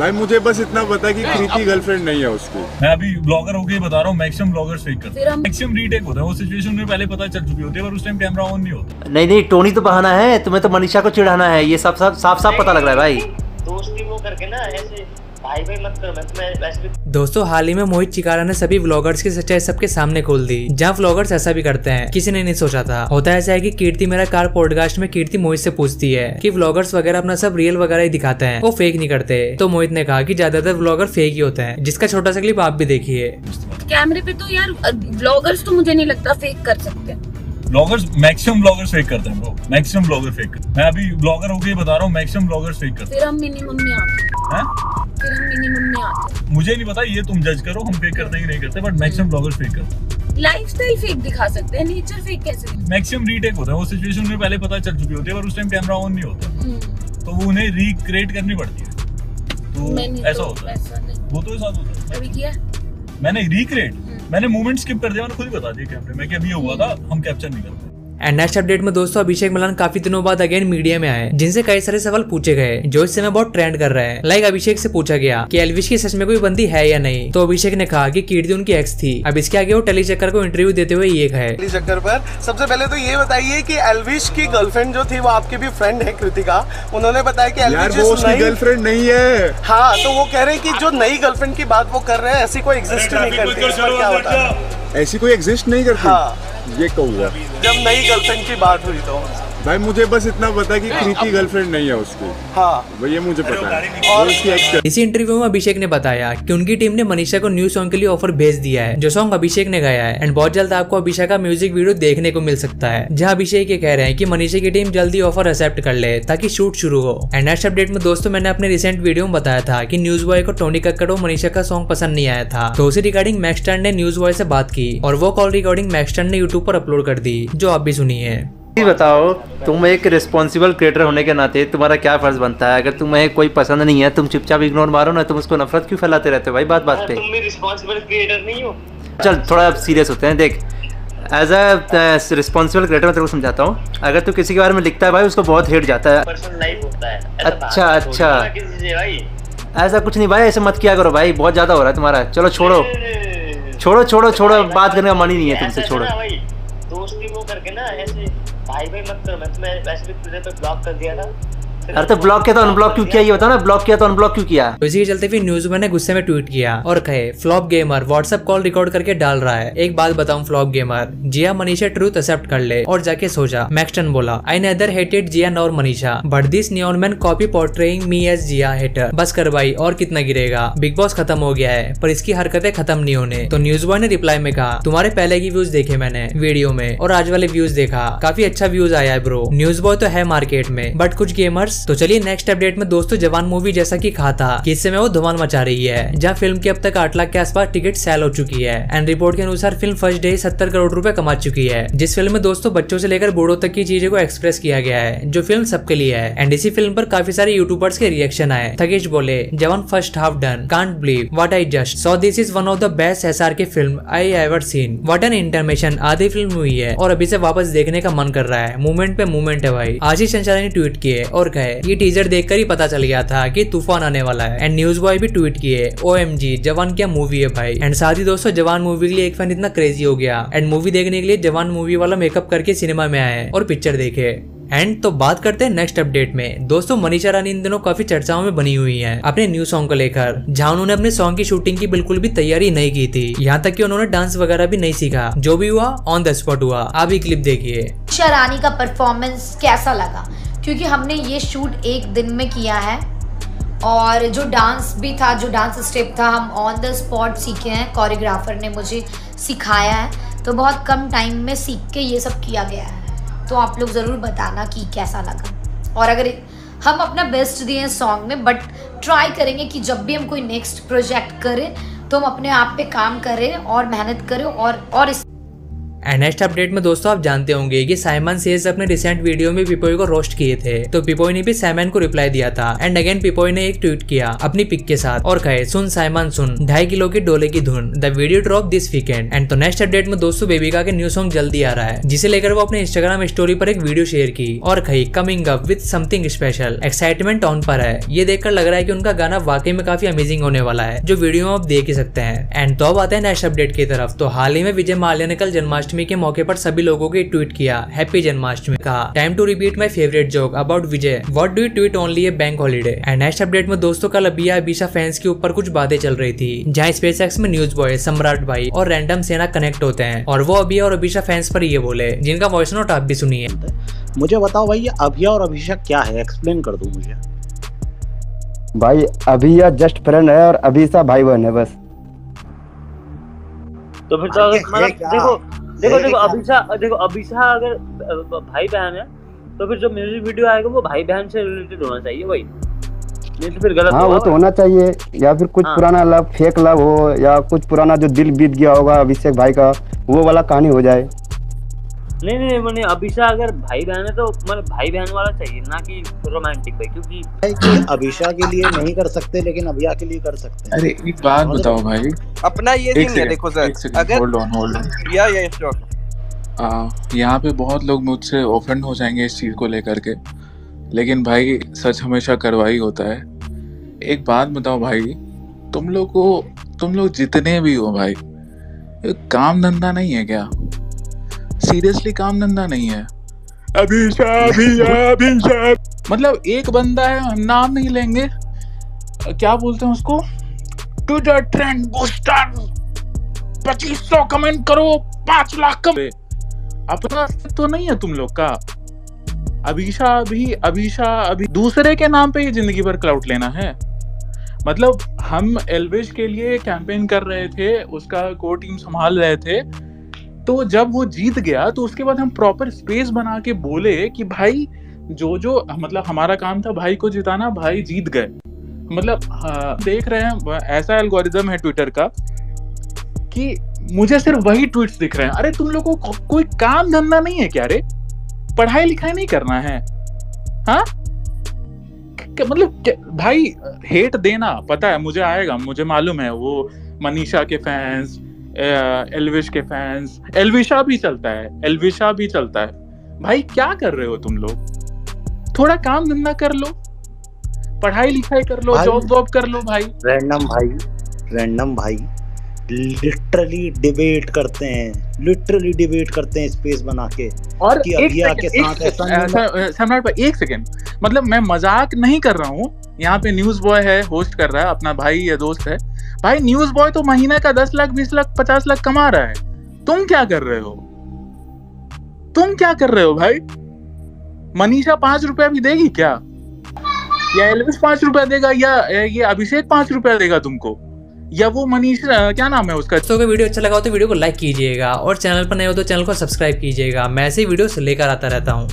भाई मुझे बस इतना पता कि कृति गर्लफ्रेंड नहीं है उसकी। मैं अभी ब्लॉगर होके बता रहा हूँ मैक्सिमम ब्लॉगर्स फेक करते फिर हम- हैं मैक्सिमम रीटेक होता है वो सिचुएशन में पहले पता चल चुकी होती है पर उस टाइम कैमरा ऑन नहीं होता। नहीं नहीं टोनी तो बहाना है तुम्हें तो मनीषा को चिढ़ाना है ये सब साफ़ साफ़ पता लग रहा है भाई। करके ना ऐसे भाई भाई मत कर मैं तुम्हें वैसे भी दोस्तों हाल ही में मोहित चिकारा ने सभी व्लॉगर्स की सच्चाई सबके सामने खोल दी जहाँ व्लॉगर्स ऐसा भी करते हैं किसी ने नहीं सोचा था। होता ऐसा है कि कीर्ति मेरा कार पॉडकास्ट में कीर्ति मोहित से पूछती है कि व्लॉगर्स वगैरह अपना सब रियल वगैरह ही दिखाते हैं वो फेक नहीं करते। तो मोहित ने कहा कि ज़्यादातर व्लॉगर फेक ही होते हैं जिसका छोटा सा क्लिप आप भी देखिए। कैमरे पे तो यार ब्लॉगर्स तो मुझे नहीं लगता फेक कर सकते। ब्लॉगर्स मैक्सिमम ब्लॉगर्स फेक करते हैं ब्रो मैक्सिमम ब्लॉगर फेक मैं अभी ब्लॉगर होके ही बता रहा हूँ मैक्सिमम ब्लॉगर्स फेक करते फिर हम मिनिमम में आते हैं. हैं? फिर हम मिनिमम में आते मुझे नहीं पता ये तुम जज करो हम फेक करते हैं कि नहीं करते बट मैक्सिमम ब्लॉगर्स फेक करते हैं. लाइफ स्टाइल फेक दिखा सकते हैं नेचर फेक कैसे मैक्सिमम रीटेक होता है वो सिचुएशन में पहले पता चल चुकी होती है पर उस टाइम कैमरा ऑन नहीं होता. हम्म, तो वो उन्हें रिक्रिएट करनी पड़ती है. तो ऐसा तो होता है. वो तो साथ होता है. मैंने रिक्रिएट मैंने मूवमेंट स्किप कर दिया, मैंने खुद ही बता दिया कैमरे में कि अभी ये हुआ था, हम कैप्चर नहीं करते। एंड नेक्स्ट अपडेट में दोस्तों अभिषेक मलान काफ़ी दिनों बाद अगेन मीडिया में आए जिनसे कई सारे सवाल पूछे गए जो इस समय बहुत ट्रेंड कर रहे हैं। लाइक अभिषेक से पूछा गया कि एलविश की सच में कोई बंदी है या नहीं। तो अभिषेक ने कहा कि कीर्ति उनकी एक्स थी। अब इसके आगे वो टेली चक्कर को इंटरव्यू देते हुए ये कहे। पहली चक्कर पर सबसे पहले तो ये बताइए की एलविश की गर्लफ्रेंड जो थी वो आपकी भी फ्रेंड है कृतिका? उन्होंने बताया की एलविश गर्लफ्रेंड नहीं है। हाँ तो वो कह रहे हैं कि जो नई गर्लफ्रेंड की बात वो कर रहे हैं ऐसी कोई एग्जिस्ट नहीं करती? ऐसी कोई एग्जिस्ट नहीं करती? हाँ। ये कहूँगा। जब नई गर्लफ्रेंड की बात हुई तो। भाई मुझे बस इतना पता कि कृति गर्लफ्रेंड नहीं है उसकी। हाँ। ये मुझे पता है। वो उसकी इसी इंटरव्यू में अभिषेक ने बताया कि उनकी टीम ने मनीषा को न्यू सॉन्ग के लिए ऑफ़र भेज दिया है। जो सॉन्ग अभिषेक ने गाया है एंड बहुत जल्द आपको अभिषेक का म्यूज़िक वीडियो देखने को मिल सकता है। जहाँ अभिषेक ये कह रहे हैं की मनीषा की टीम जल्दी ऑफ़र एक्सेप्ट कर ले ताकि शूट शुरू हो। एंड नेक्स्ट अपडेट में दोस्तों मैंने अपने रिसेंट वीडियो में बताया था की न्यूज़ बॉय को टोनी कक्कड़ और मनीषा का सॉन्ग पसंद नहीं आया था। तो उसी रिगार्डिंग मैक्सटर्न ने न्यूज़ बॉय से बात की और वो कॉल रिकॉर्डिंग मैक्सटर्न ने यूट्यूब पर अपलोड कर दी जो आप भी सुनिए। ये बताओ तुम एक रिस्पॉन्सिबल क्रिएटर होने के नाते तुम्हारा क्या फ़र्ज़ बनता है? अगर तुम्हें कोई पसंद नहीं है तुम चुपचाप इग्नोर मारो ना तुम उसको नफरत क्यों फैलाते रहते हो भाई? बात बात पे। तुम भी रिस्पॉन्सिबल क्रिएटर नहीं हो। चल थोड़ा सीरियस होते हैं देख। एज अ रिस्पॉन्सिबल क्रिएटर मैं तेरे को समझाता हूँ। अगर तू किसी के बारे में लिखता है भाई उसको बहुत हेट जाता है। है। अच्छा, अच्छा। ऐसा कुछ नहीं भाई ऐसे मत किया करो भाई बहुत ज़्यादा हो रहा है तुम्हारा। चलो छोड़ो। छोड़ो छोड़ो छोड़ो बात करने का मन ही नहीं है तुमसे छोड़ो। भाई मत करो मैं तुम्हें वैसे भी तुझे तो ब्लॉक कर दिया था अरे तो ब्लॉक किया तो अनब्लॉक क्यों किया? ये बताओ ना ब्लॉक किया तो अनब्लॉक क्यों किया? तो इसी के चलते फिर न्यूज़ मैंने गुस्से में ट्वीट किया और कहे flop gamer WhatsApp call record करके डाल रहा है। एक बात बताऊँ flop gamer Jiya Manisha truth accept कर ले। और जाके सोचा मैक्सटन बोला I neither hated Jiya nor Manisha. But this Neon Man copy portraying me as Jiya hater बस कर भाई, और कितना गिरेगा। बिग बॉस खत्म हो गया है, पर इसकी हरकतें खत्म नहीं होने। तो न्यूज़ बॉय ने रिप्लाई में कहा, तुम्हारे पहले की व्यूज़ देखे मैंने वीडियो में, और आज वाले व्यूज़ देखा। काफ़ी अच्छा व्यूज़ आया है ब्रो न्यूज़ बॉय तो है मार्केट में बट कुछ गेमर्स तो चलिए नेक्स्ट अपडेट में दोस्तों जवान मूवी जैसा कि कहा था कि इस समय वो धमाल मचा रही है, जहाँ फ़िल्म की अब तक आठ लाख के आसपास टिकट सेल हो चुकी है। एंड रिपोर्ट के अनुसार फ़िल्म फ़र्स्ट डे सत्तर करोड़ रूपए कमा चुकी है। जिस फ़िल्म में दोस्तों बच्चों से लेकर बूढ़ों तक की चीज़ों को एक्सप्रेस किया गया है, जो फ़िल्म सबके लिए है। एंड इसी फ़िल्म पर काफ़ी सारे यूट्यूबर्स के रिएक्शन आए। थकेश बोले, Jawan first half done can't believe what I just saw this is one of the best S R K film I ever seen what an intermission आधी फ़िल्म हुई है और अभी से वापस देखने का मन कर रहा है। मूवमेंट पे मूवमेंट है भाई। आशीष संचारी ने ट्वीट किए और कहे ये टीजर देखकर ही पता चल गया था कि तूफ़ान आने वाला है। एंड न्यूज़ बॉय भी ट्वीट किए ओएमजी जवान क्या मूवी है भाई? एंड साथ ही दोस्तों, जवान मूवी के लिए एक फ़ैन इतना क्रेजी हो गया। एंड मूवी देखने के लिए जवान मूवी वाला मेकअप करके सिनेमा में आए और पिक्चर देखे। एंड तो बात करते हैं नेक्स्ट अपडेट में। दोस्तों, मनीषा रानी इन दिनों काफ़ी चर्चाओं में बनी हुई हैं, अपने न्यू सॉन्ग को लेकर। जहाँ उन्होंने अपने सॉन्ग की शूटिंग की बिल्कुल भी तैयारी नहीं की थी। यहाँ तक कि उन्होंने डांस वगैरह भी नहीं सीखा। जो भी हुआ ऑन द स्पॉट हुआ। आप ही क्लिप देखिए। रानी का परफॉर्मेंस कैसा लगा? क्योंकि हमने ये शूट एक दिन में किया है। और जो डांस भी था, जो डांस स्टेप था, हम ऑन द स्पॉट सीखे हैं। कोरियोग्राफर ने मुझे सिखाया है। तो बहुत कम टाइम में सीख के ये सब किया गया है। तो आप लोग ज़रूर बताना कि कैसा लगा। और अगर हम अपना बेस्ट दिए सॉन्ग में बट ट्राई करेंगे कि जब भी हम कोई नेक्स्ट प्रोजेक्ट करें तो हम अपने आप पे काम करें और मेहनत करें और और इस एंड नेक्स्ट अपडेट में दोस्तों आप जानते होंगे कि साइमन सेज अपने रिसेंट वीडियो में पिपोई को रोस्ट किए थे। तो पिपोई ने भी साइमन को रिप्लाई दिया था। एंड अगेन पिपोई ने एक ट्वीट किया अपनी पिक के साथ और कहे, सुन साइमन सुन। ढाई किलो की डोले की धुन। The video drop this weekend and तो नेक्स्ट अपडेट में दोस्तों बेबिका के न्यू सॉन्ग जल्दी आ रहा है, जिसे लेकर वो अपने इंस्टाग्राम स्टोरी पर एक वीडियो शेयर की और कही coming up with something special excitement on पर है। ये देखकर लग रहा है की उनका गाना वाकई में काफ़ी अमेजिंग होने वाला है, जो वीडियो आप देख ही सकते हैं। एंड तो अब आते हैं नेक्स्ट अपडेट की तरफ़। तो हाल ही में विजय माल्या ने कल जन्माष्टमी के मौके पर सभी लोगों को ट्वीट किया। हैप्पी जन्माष्टमी कहा time to repeat my favourite joke about Vijay what do you tweet only a bank holiday and next update में दोस्तों कल अबिया अबीशा फैंस के ऊपर कुछ बातें चल रही थी जहाँ स्पेस एक्स में न्यूज़ बॉय सम्राट भाई और रैंडम सेना कनेक्ट होते हैं। और वो अबिया और अबीशा फैंस पर ये बोले जिनका वॉइस नोट आप भी सुनिए। मुझे बताओ भाई ये अभिया और अभिषेक क्या है? एक्सप्लेन कर दो मुझे। भाई अभी यह जस्ट फ्रेंड है और अभी सा भाई बहन है बस। तो फिर तो मतलब देखो देखो देखो अभिषा देखो अभिषा अगर भाई बहन है तो फिर जो म्यूज़िक वीडियो आएगा वो भाई बहन से रिलेटेड होना चाहिए भाई नहीं तो फिर गलत हाँ वो तो होना चाहिए या फिर कुछ हाँ। पुराना लव फेक लव हो या कुछ पुराना जो दिल बीत गया होगा अभिषेक भाई का वो वाला कहानी हो जाए। नहीं नहीं मैंने अभिषा अगर भाई बहन है तो मतलब भाई बहन वाला चाहिए ना कि रोमांटिक भाई क्योंकि अभिषा के लिए नहीं कर सकते लेकिन अभिया के लिए कर सकते हैं। अरे एक बात बताओ भाई। अपना ये सीन है देखो सर अगर होल्ड ऑन होल्ड ऑन या या श्योर यहाँ पे बहुत लोग मुझसे ऑफेंड हो जाएँगे इस चीज़ को लेकर के लेकिन भाई सच हमेशा करवाई होता है। एक बात बताओ भाई तुम लोग को तुम लोग जितने भी हो भाई काम धंधा नहीं है क्या? सीरियसली काम धंधा नहीं है। अभिषा अभिषा मतलब एक बंदा है हम नाम नहीं लेंगे। क्या बोलते हैं उसको? ट्विटर ट्रेंड बूस्टर पच्चीस सौ कमेंट करो पाँच लाख कम। अपना तो नहीं है तुम लोग का। अभिषा अभी अभिषा अभी दूसरे के नाम पे ही ज़िंदगी भर क्लाउड लेना है। मतलब हम एलविश के लिए कैंपेन कर रहे थे उसका को टीम संभाल रहे थे। तो जब वो जीत गया तो उसके बाद हम प्रॉपर स्पेस बना के बोले कि भाई जो जो मतलब हमारा काम था भाई को जिताना भाई जीत गए। मतलब हाँ, देख रहे हैं ऐसा एल्गोरिज्म है ट्विटर का कि मुझे सिर्फ़ वही ट्वीट्स दिख रहे हैं। अरे तुम लोगों को कोई काम धंधा नहीं है क्या रे? पढ़ाई लिखाई नहीं करना है। हाँ? मतलब भाई हेट देना पता है मुझे आएगा मुझे मालूम है वो मनीषा के फैंस एलविश के फैंस एलविशा भी चलता है एलविशा भी चलता है। भाई क्या कर रहे हो तुम लोग? थोड़ा काम धंधा कर लो पढ़ाई लिखाई कर लो जॉब वॉब कर लो भाई। रैंडम भाई रैंडम भाई लिटरली डिबेट करते हैं लिटरली डिबेट करते हैं स्पेस बना के और कि एक अभिया के साथ एक ऐसा- सम्राट भाई एक सेकंड मतलब मैं मज़ाक नहीं कर रहा हूँ यहाँ पे न्यूज़ बॉय है होस्ट कर रहा है अपना भाई या दोस्त है। भाई न्यूज़ बॉय तो महीने का दस लाख, बीस लाख, पचास लाख कमा रहा है। तुम क्या कर रहे हो? तुम क्या कर रहे हो भाई? मनीषा पाँच रुपया भी देगी क्या? या एलविस पाँच रुपया देगा, या, ये अभिषेक पाँच रुपया देगा तुमको? या वो मनीषा क्या नाम है उसका? दोस्तों अगर वीडियो अच्छा लगा हो तो वीडियो को लाइक कीजिएगा, और चैनल पर नए हो तो चैनल को सब्सक्राइब कीजिएगा। मैं ऐसे वीडियोस लेकर आता रहता हूँ।